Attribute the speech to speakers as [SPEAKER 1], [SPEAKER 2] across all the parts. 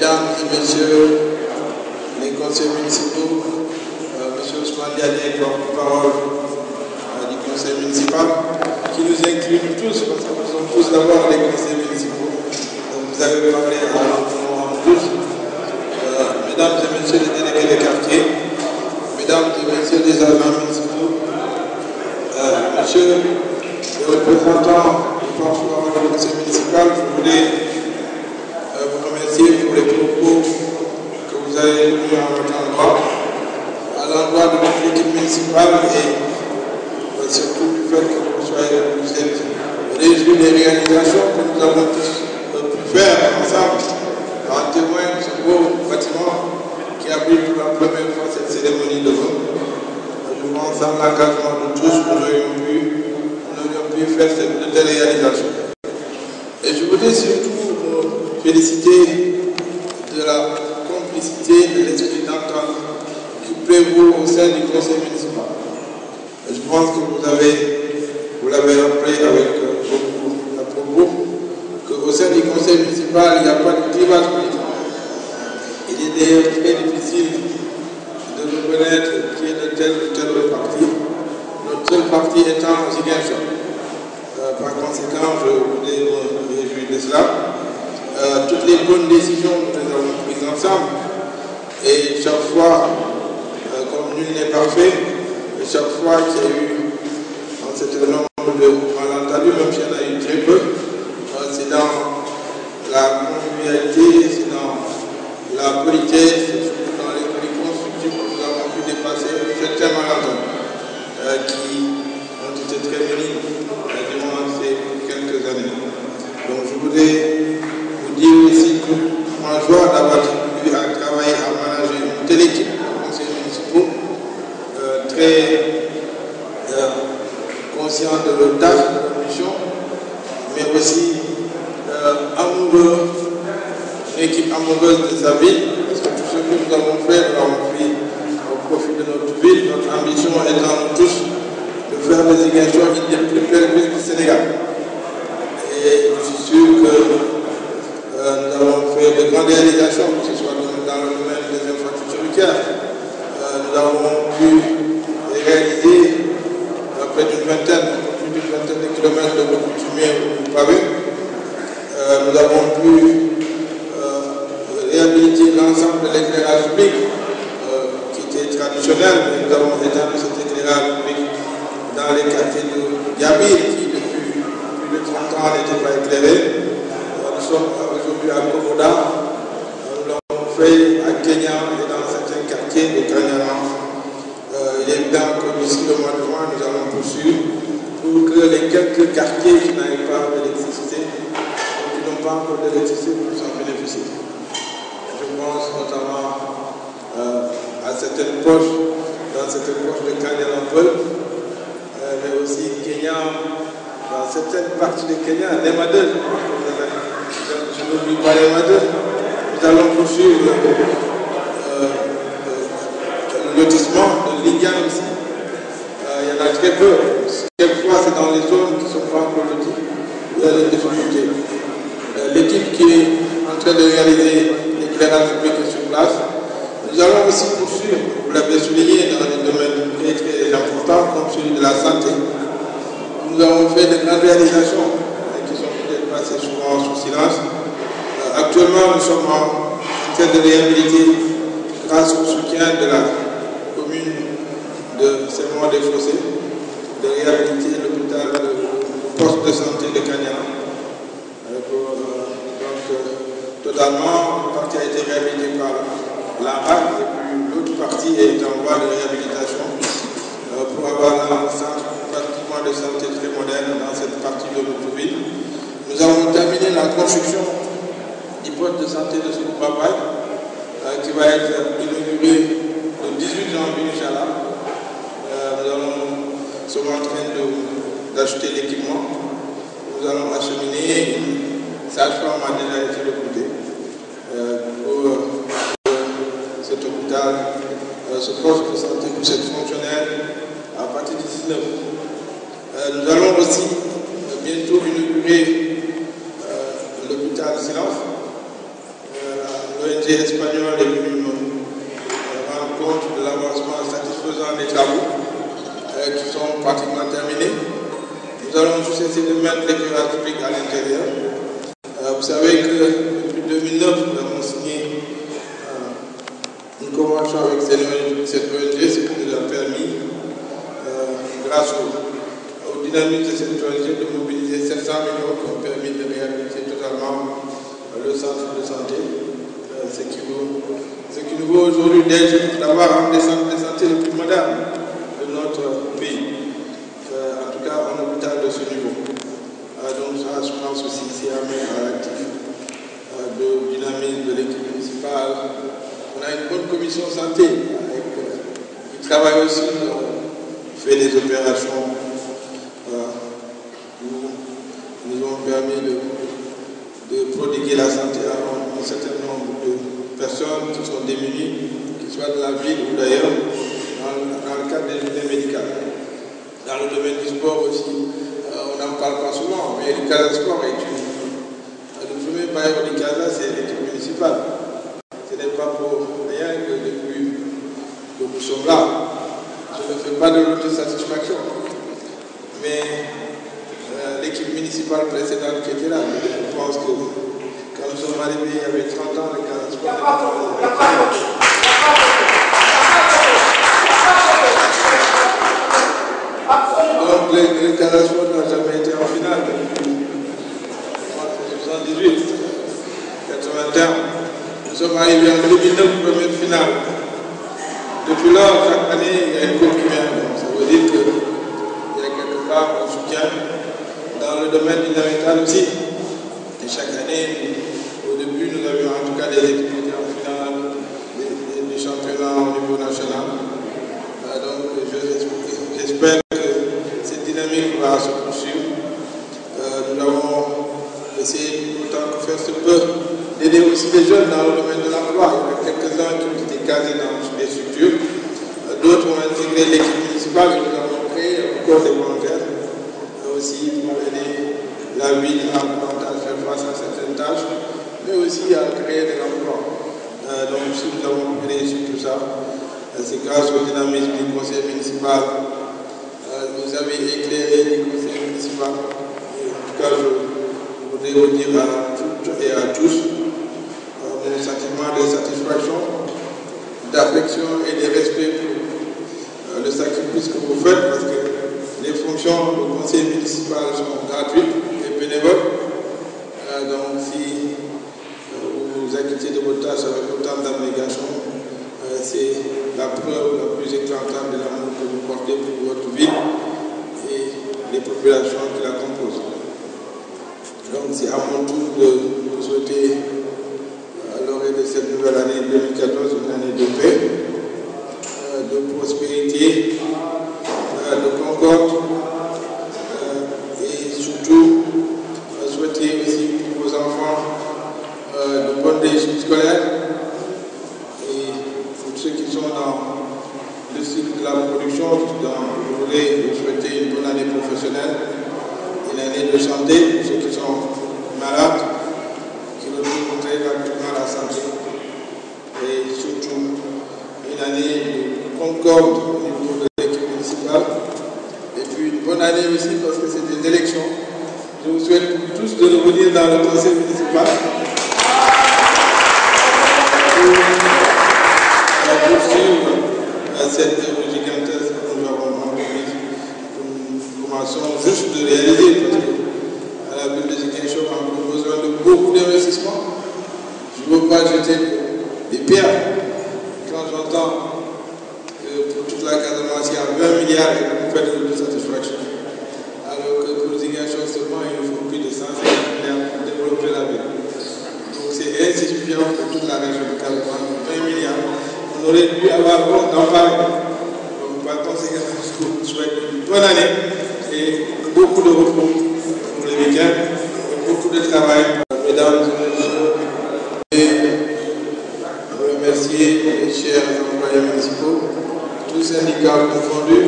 [SPEAKER 1] Mesdames et Messieurs les conseils municipaux, euh, Monsieur Ousmane Diané, porte-parole euh, du conseil municipal, qui nous inclut tous, parce que nous sommes tous d'abord les conseils municipaux. Donc vous avez parlé vous êtes réjouis des réalisations que nous avons tous euh, pu faire ensemble en témoin de ce beau bâtiment qui abrite pour la première fois cette cérémonie de vote. Je pense à l'engagement de tous, nous aurions pu, faire cette, de telles réalisations. Et je voudrais surtout vous féliciter de la complicité, de l'esprit d'entente qui prévaut au sein du conseil municipal. Je pense que vous avez, l'avez rappelé avec euh, beaucoup propos, qu'au sein du conseil municipal, il n'y a pas de clivage politique. Il est très difficile de reconnaître qui est de tel ou tel parti, notre seul parti étant Ziguinchor. Euh, par conséquent, je voulais me réjouir de cela. Euh, toutes les bonnes décisions que nous avons prises ensemble, et chaque fois, euh, comme nul n'est parfait, et chaque fois qu'il y a eu un certain nombre de malentendus, même s'il y en a eu très peu, c'est dans la convivialité, c'est dans la politesse, dans les constructifs que nous avons pu dépasser certains malentendus euh, qui ont été très minimes euh, durant ces quelques années. Donc je voudrais vous dire aussi que ma joie d'avoir eu à travailler, à manager une telle équipe de conseils municipaux, euh, très euh, conscient de leur tâche, de leur mission, mais aussi euh, amoureux, une équipe amoureuse de sa ville, parce que tout ce que nous avons fait, nous l'avons fait au profit de notre ville, notre ambition étant nous tous de faire des Ziguinchor une des plus belles villes du Sénégal. Et je suis sûr que euh, nous avons fait de grandes réalisations, que ce soit dans, dans le domaine des infrastructures routières. Euh, nous avons pu réaliser euh, près d'une vingtaine, plus d'une vingtaine de kilomètres de route coutumière ou pavés. Euh, nous avons pu euh, réhabiliter l'ensemble de l'éclairage public euh, qui était traditionnel, nous avons étendu cet éclairage public dans les quartiers de Yabir qui depuis plus de 30 ans n'étaient pas éclairés. Euh, nous sommes aujourd'hui à Euh, nous l'avons fait à Kenya et dans certains quartiers de Kanyama. Euh, il est évident que le mois de juin, nous allons poursuivre pour que les quelques quartiers qui n'avaient pas d'électricité, qui n'ont pas encore d'électricité, puissent en bénéficier. Je pense notamment euh, à certaines poches, dans certaines poches de Kanyalampol, euh, mais aussi Kenya, dans certaines parties de Kenya, les Madeux, je n'oublie pas les Madeux, nous allons poursuivre a très peu. Quelquefois, c'est dans les zones qui sont pas loties, il y a des difficultés. L'équipe qui est en train de réaliser l'éclairage public sur place. Nous allons aussi poursuivre, vous l'avez souligné, dans des domaines très, importants comme celui de la santé. Nous avons fait de grandes réalisations euh, qui sont peut-être passées souvent sous silence. Euh, actuellement, nous sommes en train de réhabiliter, grâce au soutien de la commune de Saint-Maur Fossés, de réhabiliter l'hôpital, le poste de santé de Kanyama. Euh, euh, donc, euh, totalement, une partie a été réhabilitée par l'ARAC et puis l'autre partie est en voie de réhabilitation euh, pour avoir un centre de santé très moderne dans cette partie de notre ville. Nous avons terminé la construction du poste de santé de euh, qui va être le 18 janvier, Inch'Allah. Euh, nous allons, sommes en train d'acheter l'équipement. Nous allons acheminer sage-femme a déjà été recrutée pour cet hôpital, euh, ce poste de santé pour cette fonctionnaire à partir du 19. Euh, nous allons aussi euh, bientôt inaugurer l'hôpital Silence. L'ONG espagnole est venue nous rendre compte de l'avancement satisfaisant des travaux euh, qui sont pratiquement terminés. Nous de mettre l'éclairage public à l'intérieur. Euh, vous savez que depuis 2009, nous avons signé euh, une convention avec cette ONG, ONG, ce qui nous a permis, grâce au, au dynamisme de cette ONG, de mobiliser 700 millions qui ont permis de réhabiliter totalement le centre de santé, ce qui nous, ce qui nous vaut aujourd'hui d'avoir un des centres de santé les plus modernes de notre pays. En tout cas, un hôpital de ce niveau. donc ça, je pense aussi, c'est mettre à l'actif de dynamisme de l'équipe municipale. On a une bonne commission santé qui travaille aussi, fait des opérations nous, nous ont permis de prodiguer la santé à un, certain nombre de personnes qui sont démunies, qu'ils soient de la ville ou d'ailleurs, dans, dans, le cadre des journées médicales. Dans le domaine du sport aussi, euh, on n'en parle pas souvent, mais le Casa Sport est une. Le premier bailleur du Casa, c'est l'équipe municipale. Ce n'est pas pour rien que depuis que nous sommes là, je ne fais pas de l'autosatisfaction. Mais euh, l'équipe municipale précédente qui était là, je pense que quand nous sommes arrivés, il y avait 30 ans, le Casa Sport. Donc le, le Casa Sport n'a jamais été en finale depuis 78, 81. Nous sommes arrivés en 2009, première finale. Depuis lors, chaque année, il y a une coupe qui vient. Ça veut dire qu'il y a quelque part un soutien dans le domaine fondamental aussi. Et chaque année, au début, nous avions en tout cas des étaient en finale du championnat au niveau national. Euh, donc, j'espère d'aider aussi les jeunes dans le domaine de l'emploi. Il y a quelques-uns qui ont été casés dans des structures. D'autres ont intégré l'équipe municipale et nous avons créé encore des volontaires aussi pour aider la ville à, faire face à certaines tâches, mais aussi à créer des emplois. Euh, donc, si nous avons aidé sur tout ça, euh, c'est grâce au dynamisme du conseil municipal. Euh, vous éclairé le conseil municipal. En tout cas, je voudrais vous dire à toutes et à tous de satisfaction, d'affection et de respect pour le sacrifice que vous faites parce que les fonctions du conseil municipal sont gratuites et bénévoles. Euh, donc, si euh, vous vous acquittez de vos tâches avec autant d'abnégation, euh, c'est la preuve la plus éclatante de l'amour que vous portez pour votre ville et les populations qui la composent. Donc, c'est à mon tour de vous souhaiter, de la production, je voudrais vous souhaiter une bonne année professionnelle, une année de santé pour ceux qui sont malades, qui retrouvent très rapidement la santé. Et surtout une année de concorde au niveau de l'équipe municipale. Et puis une bonne année aussi parce que c'est des élections. Je vous souhaite tous de revenir dans le conseil municipal cette gigantesque que nous avons entreprise, nous commençons juste de réaliser parce que à la ville de Ziguinchor, on a besoin de beaucoup d'investissements. Je ne veux pas jeter des pierres quand j'entends que pour toute la Casamance, il y a 20 milliards et vous faites de satisfaction. Alors que pour Ziguinchor seulement, il nous faut plus de 150 milliards pour développer la ville. Donc c'est insuffisant pour toute la région de Casamance, 20 milliards. On aurait pu avoir bon d'en parler. Donc par conséquent, je vous souhaite une bonne année et beaucoup de repos pour les week-ends, beaucoup de travail. Mesdames et messieurs, et remercier les chers employés municipaux, tous syndicats confondus,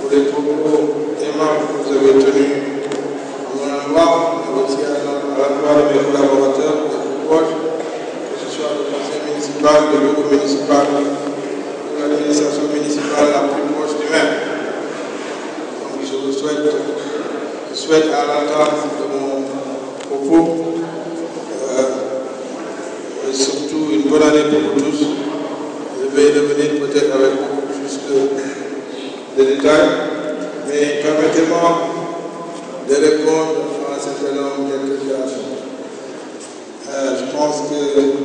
[SPEAKER 1] pour les propos aimants que vous avez tenus endroit, mais aussi à l'endroit de mes collaborateurs, de mes proches, soit municipal, le bureau municipal, l'administration municipale la plus proche du maire. Donc je vous souhaite, je souhaite à l'entente de mon propos, euh, et surtout une bonne année pour vous tous. Je vais revenir peut-être avec beaucoup plus de, détails, mais permettez-moi de répondre à un certain nombre je pense que